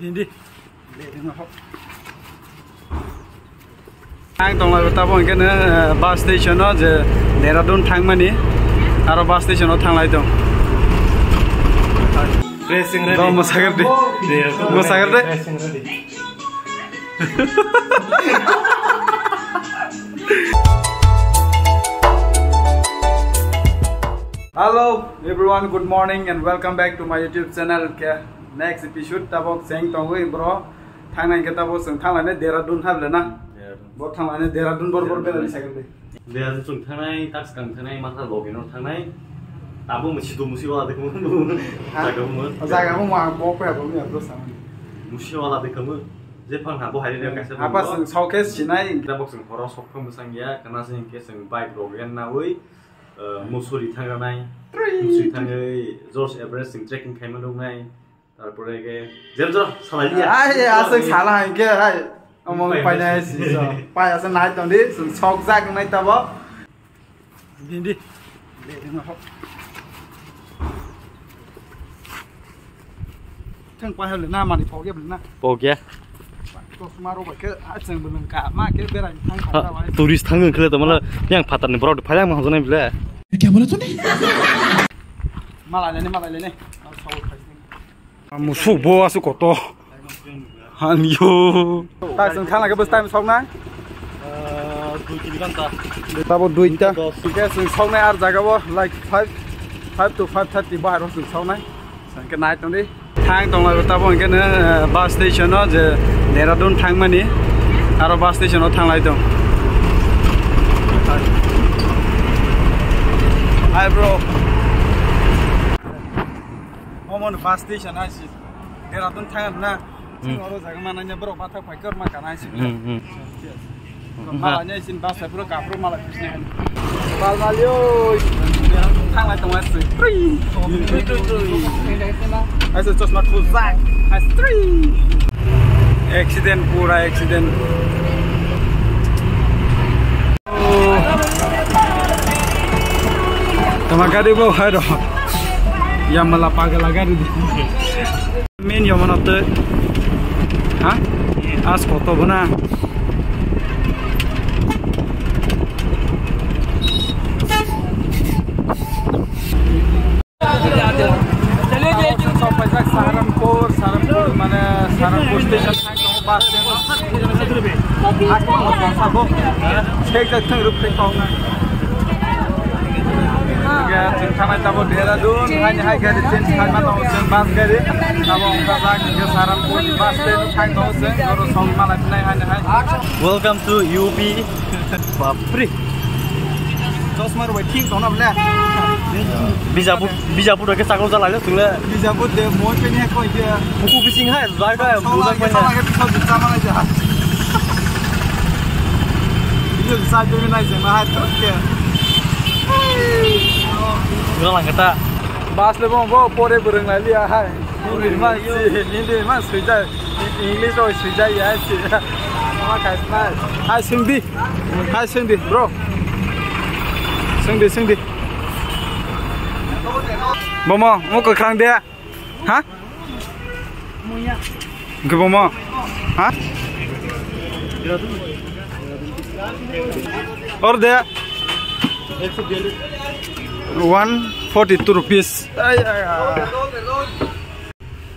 Hindi. आं दंलाय ताबो इखाने बास स्टेशनाव जे देहरादून थांमानि आरो बास स्टेशनाव थांलाय दं दे Racing ready. Hello everyone, good morning and welcome back to my YouTube channel. Okay, next episode tabok seng tongoi bro. Thangna ke tabok seng thangla Dehradun hable na. Bo thangla ne Dehradun bor bor bela sagal de. Dia जों थांनाय टास्कां थांनाय माथा लगिनाव थांनाय दाबो मोनसे मुसिवाला देखोमोन जागौमोन Jaga mo ma bo pa bo mi bro sam. मुसिवाला देखोमोन जे फां हाबो हायरे गासै Apa seng showcase sinai दा बक्सों हराव सफ्रोम मोसांगिया kana जों के जों बाइक रगेन नावै मुसुरि थांगानाय मुसुरि थाङै जर्ज एभारेस्ट जों ट्रेकिं खालामनो दंनाय তারপরে জেল চল সালাই দিয়া আই আসে খালা হাইকে আই আমং পাইনা আইছি পাই আসে নাই তো দি ছক জাগ নাই তাব দি দি দে দে হক chẳng qua hơn na mà thì bỏ kia na bỏ kia turist thang ngừng khơi tao mà yang phát tận bro được phải làm mà không này bile cái bolo tuh nih malah ini malah ini มูสูบบัวสุกโตฮันยูตายสินค้าอะไรก็เป็นตายมันช่องนั้นดูจริงจังตาบอดูจริงจังแค่สินช่องนั้นอาจจะก็ว่าไลค์ไฟฟ์ไฟฟ์ตัวไฟฟ์ที่บ้านเราสินช่องนั้นสังเกตนายตรงนี้ทางตรงเราตาบอดก็เนี่ยบัสสถานีเนี่ยเราโดนทางมันนี่อารมณ์บัสสถานีทางไรตรงไอ้บรอ mon pasti sih sih dia tangan na. Orang malahnya sih pas pura kapur malah bal tang tengah sih three three three three kuzak three accident pura accident. Terima kasih Bu yang melapagel agar di yang mana tuh ha as foto mana? Saya tidak tahu, saya tidak saya tidak tahu, saya tidak tahu, saya tidak tahu, saya tidak tahu, saya tidak tahu, saya tidak tahu, saya tidak tahu, saya tidak tahu, Ya, cinta tahu Dehradun hanya hai gari change hai mana usen bus gari. Tahu orang tak ke Saranpur bus station hai kau usen, kalau song malah naik hanya hai. Welcome to UP बाप्रे Terus maru waiting kau nak bela. Bijapur Bijapur के सागौ जालाले तुले Bisa buat deh mau punya kau dia. बुकु बिसिङ हाय जाय गाय Kau बुजा lagi पनि kau lagi kau juta mana aja. Ini bisa jadi naik sama Mama kai smile. Hai Singdi. Hai Singdi bro. Singdi Singdi. Momo, mo ko khang dia. Ha? Ke momo. Ha? और दे 142 rupees. Ay ay ay.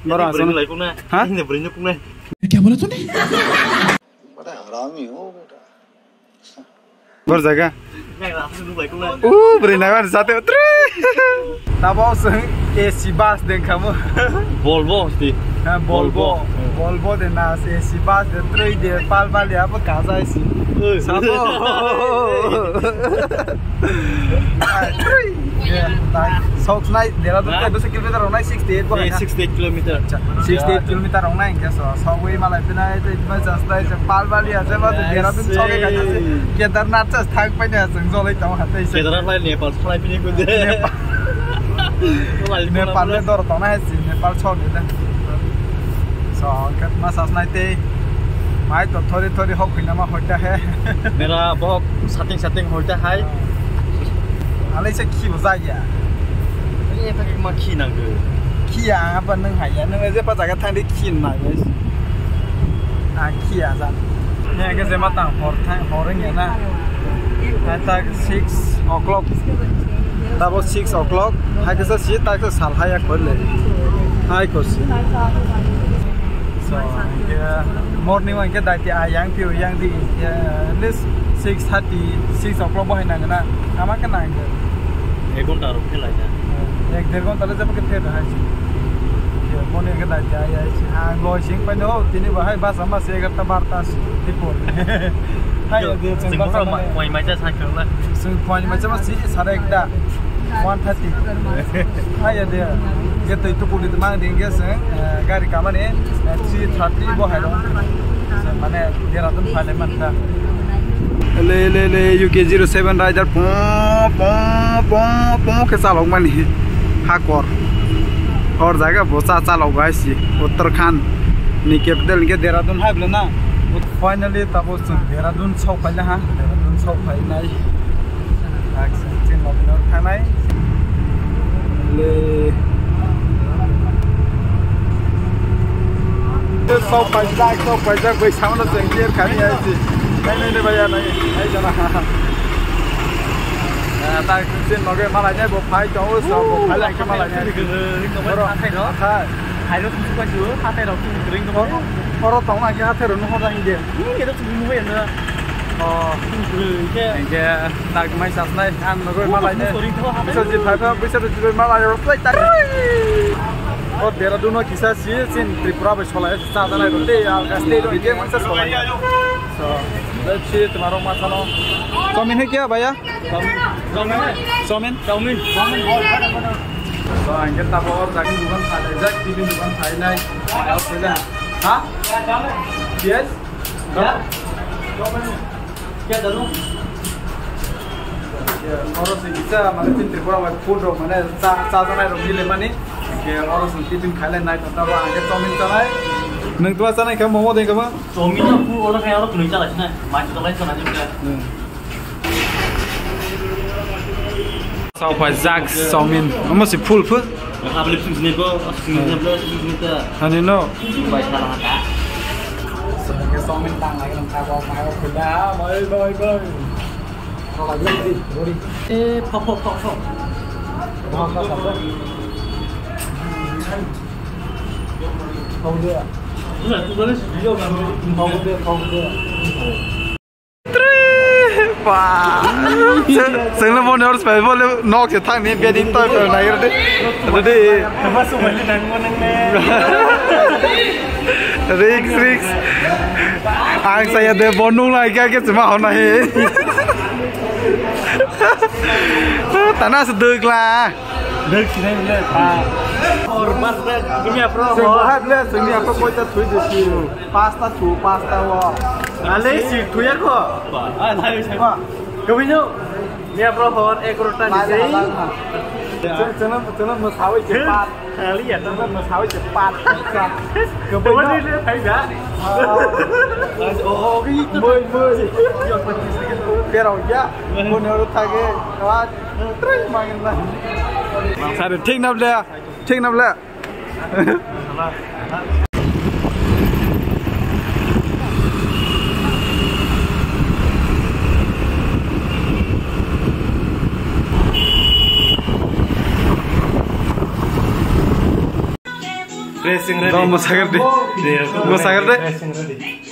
Bara brain सन. Like कुना हाँ? हिने brain कुना क्या बोला तूने बड़ा हरामी हो बेटा Bar jaga. लाइक कुना Uh, beri nawan satu tri. Tabo seng AC bus den kamu. Volvo अस्ति Volvo. Volvo den nas AC bus den tri de pal pal ya apa kaza isi. Sabo. Tri. Yeah, like socks night. Dera tu kan besar kilometer orang 68 boleh. 68 kilometre 68 kilometer orang naik ke so. Sawai malah pina itu itu macam sesuai se pal pal ya. Saya macam dera tu soknya kan sih. Kedarnath sah thang pa niya seng zolai tahu hati sih. केदारनाथलाई नेपाल छलाई पनि कुदे नेपाल ले दर तना है सी नेपाल छोड़ दे सो कत मा सास नाइ ते माइ तो थोड़ी थोड़ी हो खिना मा होता है मेरा बहुत सेटिंग सेटिंग होता है อะไรจะขี่มาใส่อะนี่พักมาขี่นังกูขี่อะวันนึงหายนึงเลยจะภาษากระทางได้ขี่หนังเลยอะขี่อะจ้ะเนี่ยก็จะมาตั้งหอร์ทั้งหอร์อย่างนั้นแต่ตั้ง six o'clock ตั้ง six o'clock ให้ก็จะสี่ตั้งก็สั่งใหายคนเลยให้ก็สี่ So, yeah, morning one ke dati ayang piu yang di yeah, thirty six o'clock bohin nang na. Ama ka nang. এক ঘন্টা আরও খেলা যায় এক দেড় ঘন্টা যাবো খেয়ে হাসি মনে খেলা যায় আইসি হ্যাঁ গয় সিং পাইলে হোক তিনি বাহাই বাস আমার সে এগারোটা বারোটা আসি ঠিক সাড়ে একটা ওয়ান থার্টি হাই দে যেতে একটু কুড়ি মাং দিন গেছে গাড়ি কামানে থ্রি থার্টি বহাই মানে দেড়াদম ফাইলে মানটা ले ले ले यू के सेवन राइडर पो पो पो पो के साल होगा नहीं। हाकोर। और जाएगा बोसा साल होगा इसी उत्तराखंड। कैपिटल के देहरादून है ना। फाइनली तब उस देहरादून सौ पहले हाँ। देहरादून सौ पहले। ले। सौ पैसा सौ पैसा कोई सामने खाने नहीं नहीं भैया नहीं नहीं जाना ta xin mọi người mang lại nhé bộ phái cháu sau bộ phái lại cho mang lại nhé rồi thay đó thay hai đứa chúng quay chứa hai tay đầu chúng ring đó họ đó tống là cái thay rồi nó không ra hình gì nhưng cái đó chúng mua về nữa ờ cái cái ta cái máy sạc này ăn mọi người mang lại nhé bây giờ chỉ phải phải bây giờ chỉ phải mang lại rồi phải tay और देहरादून किसा सी सिन त्रिपुरा बस वाला है सादा ना रोते यार का स्टेट में गेम से सोला है सो चौमिन है? क्या भैया chow mein chow mein chow mein Tripura food मैंने चाहिए अरुण टिफ़िन खाई नाइट अंजे चौमिन चलाए 능 tua sana kaya momo deng kama? Chowmina pu orang kaya orang tulis jalan sana, macam tu lain sana juga. Sao pa zag sawmin, ama si pul pu? Apa lipsin sini ko, sini ni apa lipsin sini tu? Hani no. Baik salah kata. Sebagai sawmin tang lagi langkah bawa mai aku dah, mai mai mai. Kalau lagi, bori. Eh, pop pop pop pop. Pop pop pop. Kau dia. Sinh Wow. Sen le bon hours pe cho nok này thang đi tới din toy rồi đấy rồi re ma su mal nan mon ne rix rix ang sa ya de bonung lai ka ke chma hon nahi ta na se dug la dug ki nai le pa और बस दुनिया pro से बाहर kau दुनिया को कोई तो Thuy दे सी pasta थु पास्ता वो अले सी थुया को आ Kau ये छवा कभी नो दुनिया प्रो फोन एक रोटा दिसे चलो चलो मसावे cepat. Kali ya. Kau मसावे cepat. Kebetulan ini thấy đã oh gitu boy boy ya petis biar aja mau nerut lagi wah terus main lah. Saya ada ting nak belah. Check it up left. racing ready. Don't massacre day. Massacre day. Racing ready.